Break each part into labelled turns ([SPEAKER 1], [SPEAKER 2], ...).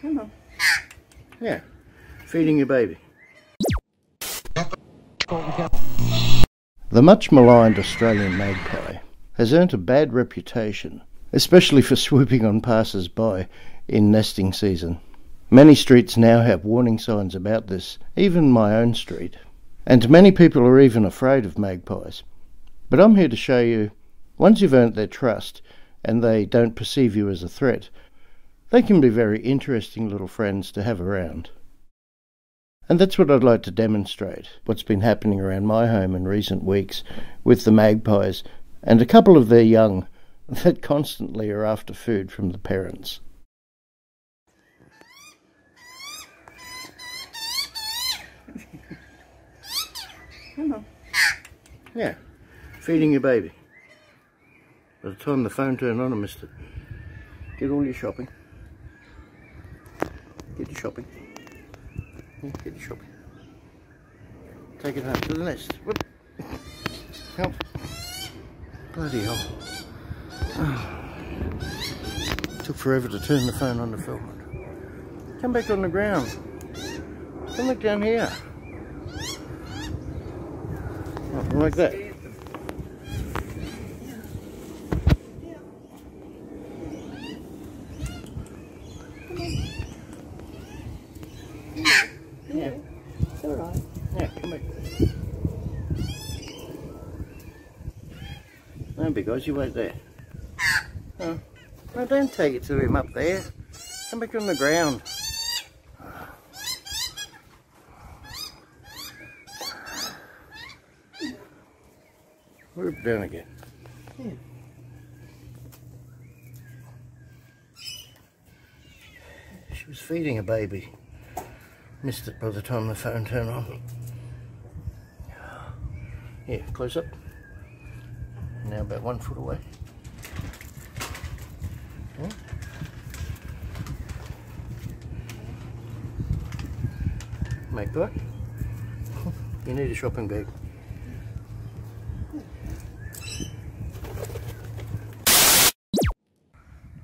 [SPEAKER 1] Come on.
[SPEAKER 2] Yeah, feeding your baby. The much maligned Australian magpie has earned a bad reputation, especially for swooping on passers by in nesting season. Many streets now have warning signs about this, even my own street. And many people are even afraid of magpies. But I'm here to show you, once you've earned their trust and they don't perceive you as a threat, they can be very interesting little friends to have around. And that's what I'd like to demonstrate what's been happening around my home in recent weeks with the magpies and a couple of their young that constantly are after food from the parents.
[SPEAKER 1] On.
[SPEAKER 2] Yeah, feeding your baby. By the time the phone turned on, I missed it. Get all your shopping. Get your shopping. Get your shopping. Take it home to the nest. Whoop. Help. Bloody hell. Took forever to turn the phone on to film it. Come back on the ground. Come back down here. Oh, like that. Yeah.
[SPEAKER 1] It's all right.
[SPEAKER 2] Yeah, come back. No, because you wait there. Oh. No, don't take it to him up there. Come back on the ground. We're down again.
[SPEAKER 1] Yeah.
[SPEAKER 2] She was feeding a baby. Missed it by the time the phone turned on. Yeah, close up. Now about one foot away. Yeah. Make that. You need a shopping bag.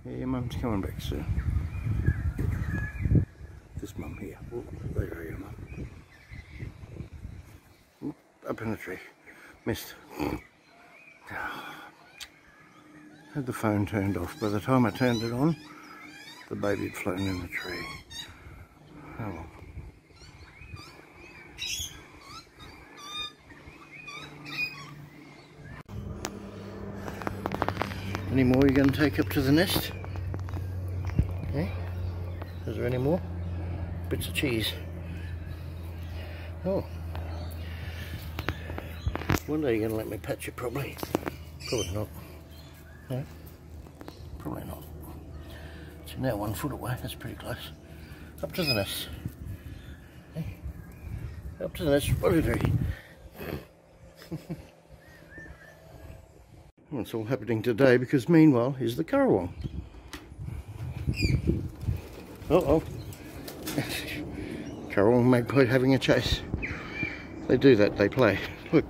[SPEAKER 2] Yeah, your mum's coming back soon. This mum here. Oh, there are you, mum. Oop, Up in the tree. Missed. Had the phone turned off. By the time I turned it on, the baby had flown in the tree. Oh well. Any more you're going to take up to the nest? Okay. Is there any more? Bits of cheese. Oh. One day you're going to let me pet you, probably. Probably not. No? Probably not. So now one foot away, that's pretty close. Up to the nest. Okay. Up to the nest, three. Well, it's all happening today because meanwhile here's the currawong. Uh oh. currawong magpie having a chase. They do that, they play. Look.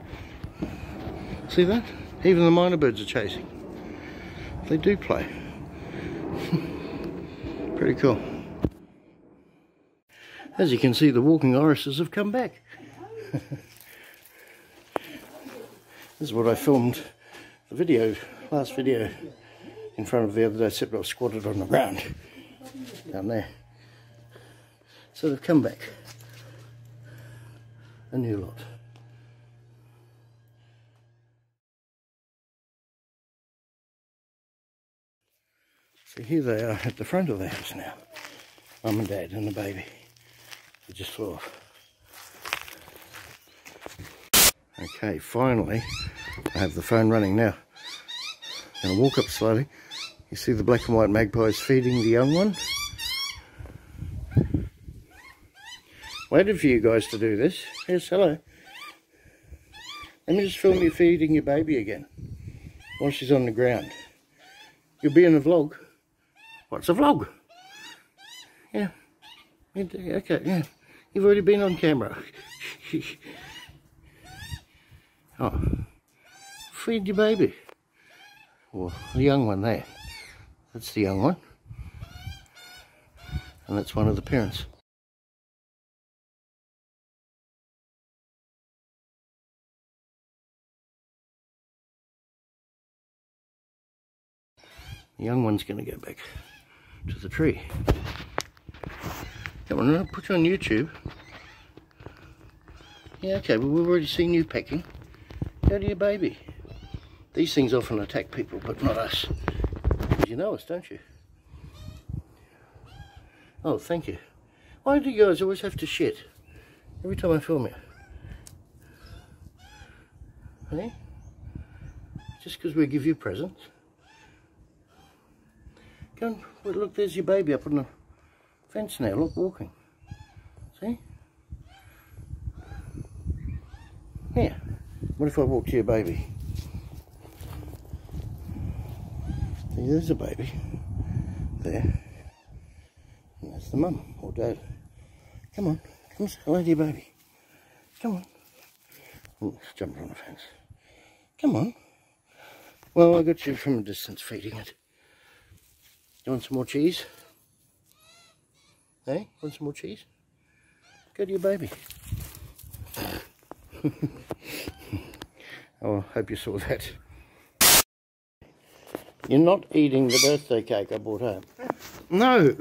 [SPEAKER 2] See that? Even the minor birds are chasing. They do play. Pretty cool. As you can see, the walking irises have come back. this is what I filmed the video, last video, in front of the other day, except I was squatted on the ground down there. So they've come back. A new lot. So here they are at the front of the house now. Mum and Dad and the baby. They just flew off. Okay, finally, I have the phone running now. Gonna walk up slowly. You see the black and white magpies feeding the young one? Waited for you guys to do this. Yes, hello. Let me just film you feeding your baby again while she's on the ground. You'll be in a vlog. What's a vlog? Yeah. Okay, yeah. You've already been on camera. oh. Feed your baby. Well, the young one there. That's the young one. And that's one of the parents. The young one's going to go back to the tree. Come on, I'll put you on YouTube. Yeah, okay, we've already seen you pecking. Go to your baby. These things often attack people, but not us. You know us, don't you? Oh, thank you. Why do you guys always have to shit? Every time I film you. Hey? Just because we give you presents? Look, there's your baby up on the fence now. Look, walking. See? Here. What if I walk to your baby? See, there's a baby. There. And that's the mum or dad. Come on. Come say hello to your baby. Come on. Ooh, jumping on the fence. Come on. Well, I got you from a distance feeding it. You want some more cheese? Hey, want some more cheese? Go to your baby. oh, I hope you saw that. You're not eating the birthday cake I brought home. No.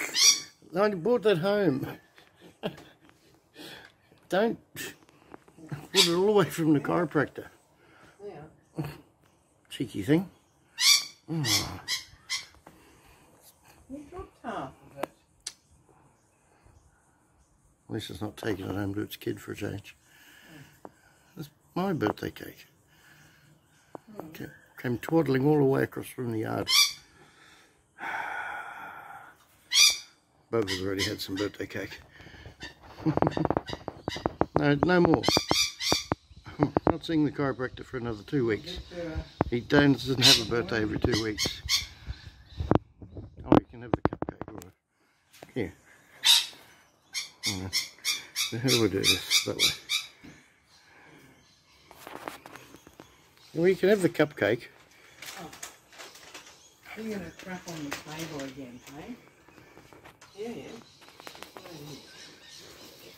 [SPEAKER 2] I brought that home. Don't put it all away from the chiropractor.
[SPEAKER 1] Yeah.
[SPEAKER 2] Cheeky thing. Oh.
[SPEAKER 1] You dropped half of it.
[SPEAKER 2] At least it's not taking it home to its kid for a change. It's my birthday cake. Ca- Came twaddling all the way across from the yard. Of already had some birthday cake. no, no more. Not seeing the chiropractor for another two weeks. He doesn't have a birthday every two weeks. Oh, you can have the cupcake. All right. Here. Yeah. How do we do this? That way. Well, you can have the cupcake. Oh.
[SPEAKER 1] you're gonna crap on the table again, hey? Yeah, yeah.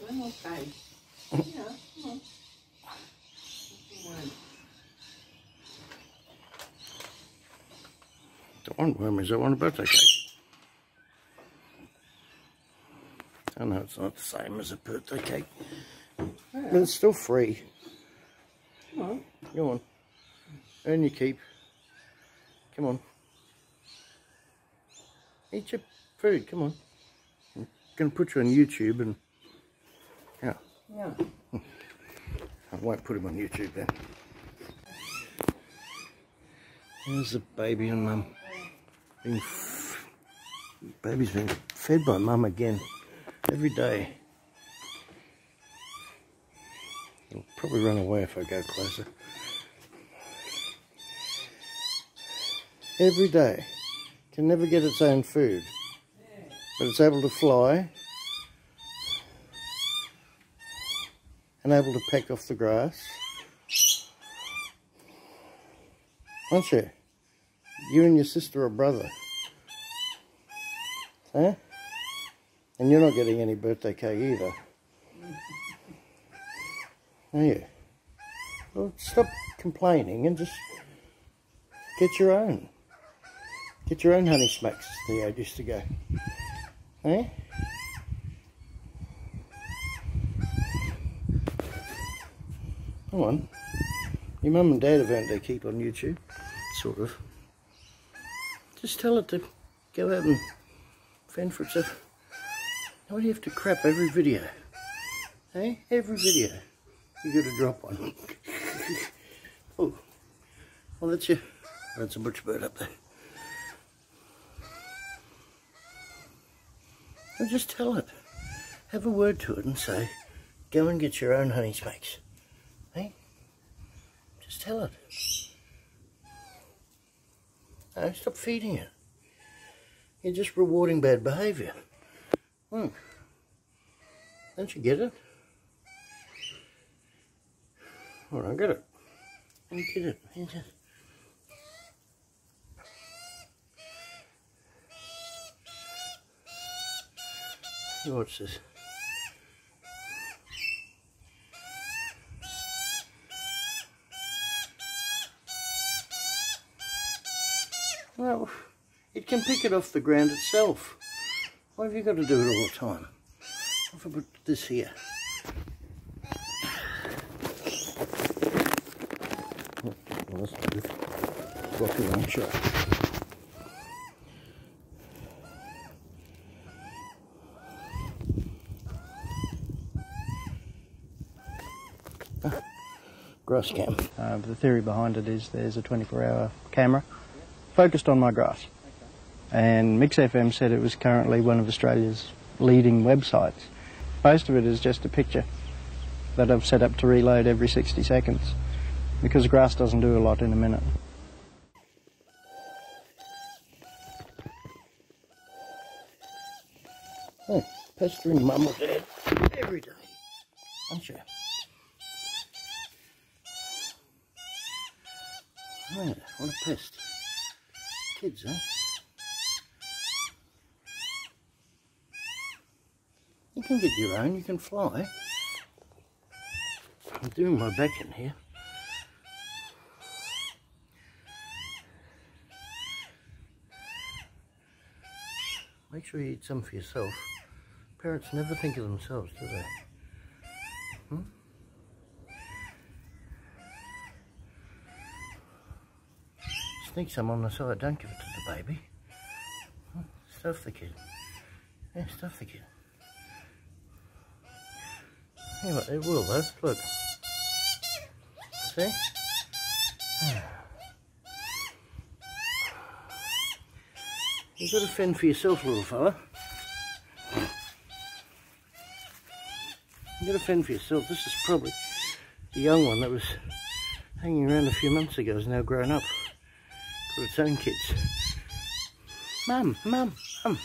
[SPEAKER 1] One more page. Yeah, come on. One.
[SPEAKER 2] Don't want wormies, I want a birthday cake. I know it's not the same as a birthday cake, but it's still free.
[SPEAKER 1] Come on.
[SPEAKER 2] Go on. Earn your keep. Come on. Eat your food, come on. I'm going to put you on YouTube and... Yeah,
[SPEAKER 1] Yeah.
[SPEAKER 2] I won't put him on YouTube then. There's the baby and mum. Being f- baby's being fed by mum again. Every day. He'll probably run away if I go closer. Every day. Can never get its own food. But it's able to fly. And able to peck off the grass. Aren't you? You and your sister are brother. Huh? And you're not getting any birthday cake either. Are you? Well, stop complaining and just get your own. Get your own honey smacks, the ad used to go. Eh? Come on. Your mum and dad have earned their keep on YouTube. Sort of. Just tell it to go out and fend for itself. Why do you have to crap every video? Hey, every video. You got to drop one. oh, well that's your, that's a butcher bird up there. Well, just tell it. Have a word to it and say, go and get your own honey smacks. Hey, just tell it. No, stop feeding it. You're just rewarding bad behaviour. Hmm. Don't you get it? Well, I get it. I get it. You just- What's this? Well, it can pick it off the ground itself. Why have you got to do it all the time? If I put this here. Well, that's good. Rocky shot. grass cam.
[SPEAKER 3] Uh, the theory behind it is there's a 24-hour camera focused on my grass. And Mix FM said it was currently one of Australia's leading websites. Most of it is just a picture that I've set up to reload every 60 seconds because grass doesn't do a lot in a minute.
[SPEAKER 2] Oh, pestering mum every day, aren't you? Oh, what a pest. Kids, huh? You can get your own, you can fly. I'm doing my back in here. Make sure you eat some for yourself. Parents never think of themselves, do they? Hmm? Sneak some on the side, don't give it to the baby. Stuff the kid. Yeah, stuff the kid. Yeah, it will though, look. See? You've got to fend for yourself, little fella. You've got to fend for yourself. This is probably the young one that was hanging around a few months ago is now grown up. Got its own kids. Mum, mum, mum.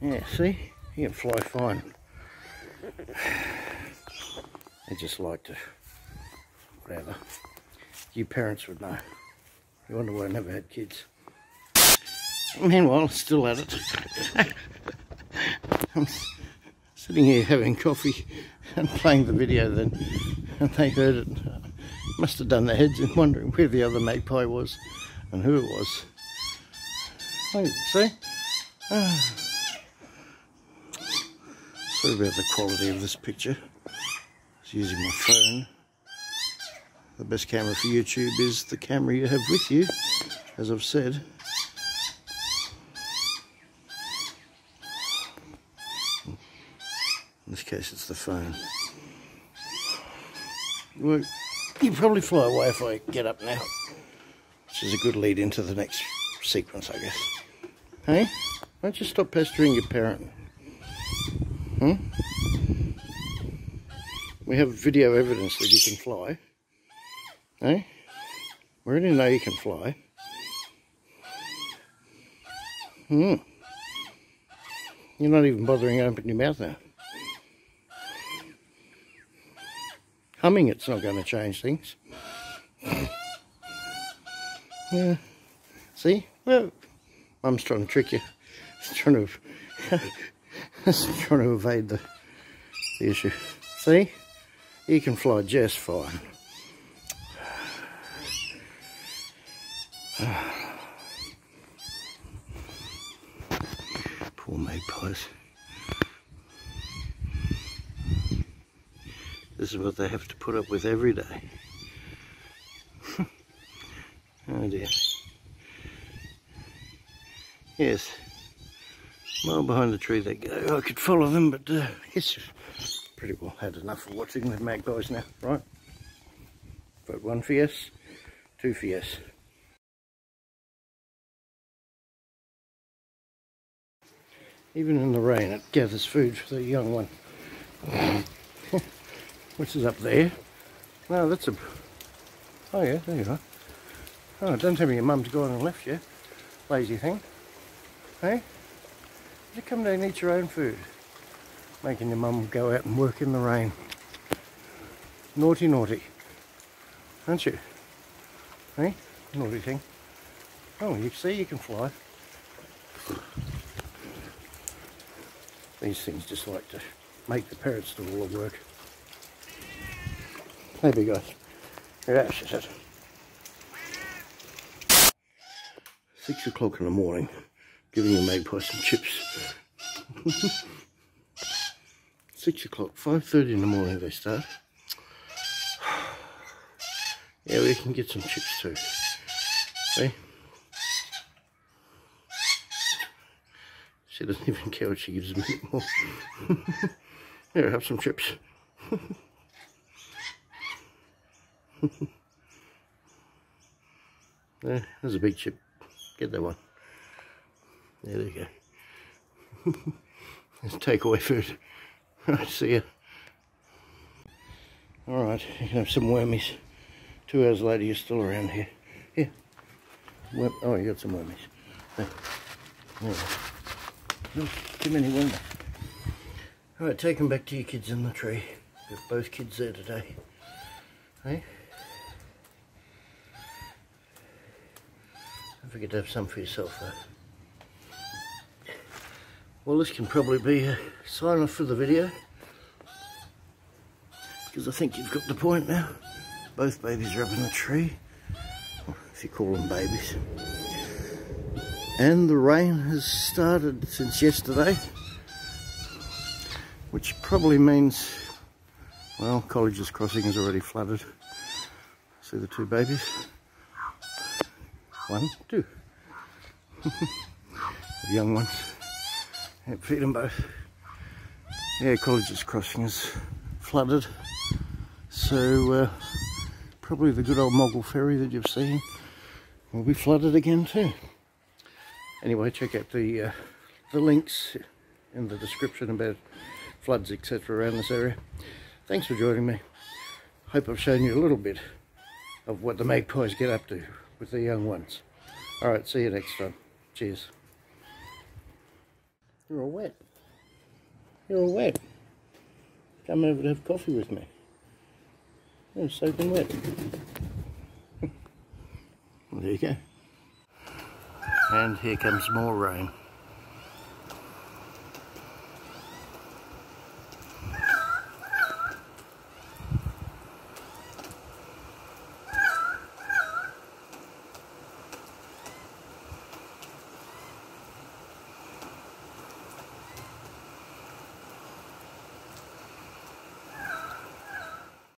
[SPEAKER 2] Yeah, see? You can fly fine. They just like to, whatever. You parents would know. You wonder why I never had kids. Meanwhile, still at it. I'm sitting here having coffee and playing the video then, and they heard it. Must have done their heads in wondering where the other magpie was and who it was. See? Ah. Sorry about the quality of this picture. I was using my phone. The best camera for YouTube is the camera you have with you, as I've said. In this case, it's the phone. Well, you probably fly away if I get up now. Which is a good lead into the next sequence, I guess. Hey? Why don't you stop pestering your parent? Hmm? We have video evidence that you can fly. Hey? We already know you can fly. Hmm. You're not even bothering to open your mouth now. Humming it's not going to change things. yeah. See? Well, Mum's trying to trick you. She's trying to, trying to evade the, the issue. See? You can fly just fine. Poor magpies. This is what they have to put up with every day. oh dear. Yes. Mile behind the tree they go. I could follow them, but uh, it's pretty well had enough of watching the magpies now, right? Vote one for yes, two for yes. Even in the rain, it gathers food for the young one. Which is up there. No, that's a... Oh yeah, there you are. Oh, don't tell me your mum's gone and left you. Lazy thing. Hey? You come down and eat your own food. Making your mum go out and work in the rain. Naughty, naughty. Aren't you? Hey? Naughty thing. Oh, you see you can fly. These things just like to make the parents do all the work. Maybe guys. Yeah, she said. Six o'clock in the morning, giving a magpie some chips. Six o'clock, five thirty in the morning they start. Yeah, we can get some chips too. See? She doesn't even care what she gives me anymore. Here, have some chips. there, there's a big chip. Get that one. There you go. It's takeaway food. Right, see ya. Alright, you can have some wormies. Two hours later, you're still around here. Here. Worm oh, you got some wormies. There. There. Too many wormies. Alright, take them back to your kids in the tree. Got both kids there today. Hey? Don't forget to have some for yourself though. Well, this can probably be a sign off for the video. Because I think you've got the point now. Both babies are up in the tree. If you call them babies. And the rain has started since yesterday. Which probably means, well, College's Crossing is already flooded. See the two babies? One, two. the young ones. Them both. Yeah, College's Crossing is flooded. So, uh, probably the good old Moggill Ferry that you've seen will be flooded again too. Anyway, check out the uh, the links in the description about floods etc around this area. Thanks for joining me. Hope I've shown you a little bit of what the magpies get up to with the young ones. Alright, see you next time. Cheers. You're all wet. You're all wet. Come over to have coffee with me. You're soaking wet. there you go. And here comes more rain.